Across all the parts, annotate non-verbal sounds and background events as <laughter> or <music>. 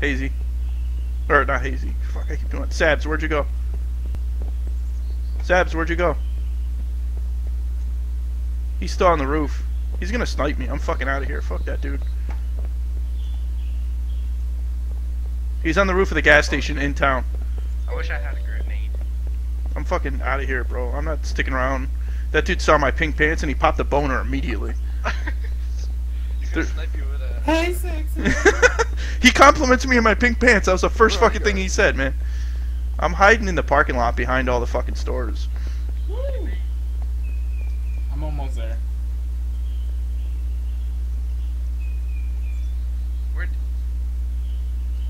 Hazy. Or not Hazy. Fuck, I keep doing it. Sabs, where'd you go? Sabs, where'd you go? He's still on the roof. He's gonna snipe me. I'm fucking out of here. Fuck that dude. He's on the roof of the gas station in town. I wish I had a grenade. I'm fucking out of here, bro. I'm not sticking around. That dude saw my pink pants and he popped a boner immediately. <laughs> He's gonna snipe you with a. Hey, sexy. <laughs> he compliments me in my pink pants. That was the first Oh, fucking okay. thing he said, man. I'm hiding in the parking lot behind all the fucking stores. Woo. I'm almost there. Where?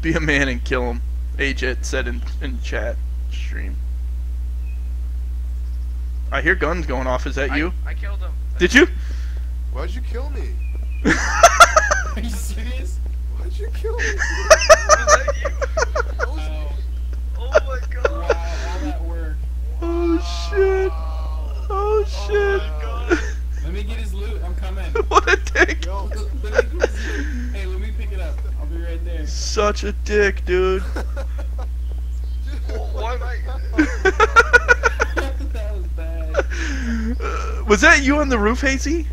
Be a man and kill him. Ajet said in in chat stream. I hear guns going off. Is that you? I, I killed him. Did you? Why'd you kill me? <laughs> Are you serious? Why'd you kill me? Was that you? Oh, Oh my wow, god. all that work. oh shit! Oh Oh shit! my god. Let me get his loot. I'm coming. <laughs> what a dick! Yo. let me get his loot. Hey, let me pick it up. I'll be right there. Such a dick, dude. <laughs> Why am I? <laughs> that was bad. Uh, was that you on the roof, Hazy?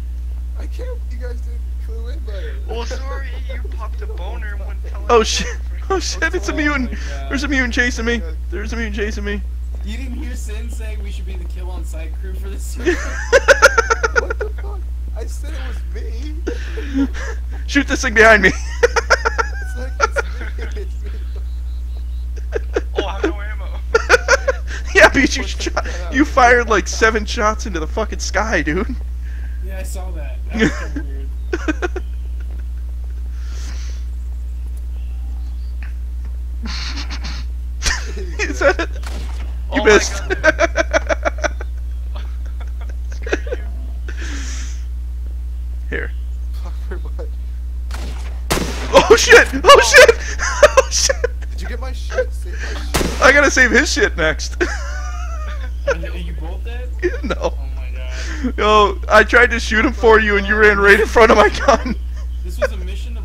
I can't. You guys didn't clue in by it. Well, sorry, you popped a boner and went telling Oh shit! <laughs> Oh shit! It's a Oh mutant. my There's a mutant chasing me. There's a mutant chasing me. You didn't hear Sin saying we should be the kill on sight crew for this? <laughs> <laughs> What the fuck? I said it was me. Shoot this thing behind me. It's like it's me. It's me. Oh, I have no ammo. yeah, but you shot, you fired like seven shots into the fucking sky, dude. yeah, I saw that. That Is that it? You Oh missed. Screw. <laughs> Here. Fuck for what? Oh shit! Oh, oh. shit! <laughs> Oh shit! Did you get my shit? Save my shit. I gotta save his shit next. <laughs> Are you, both dead? no. Oh my god. Yo, I tried to shoot him for you and you ran right in front of my gun. This was a mission